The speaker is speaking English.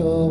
your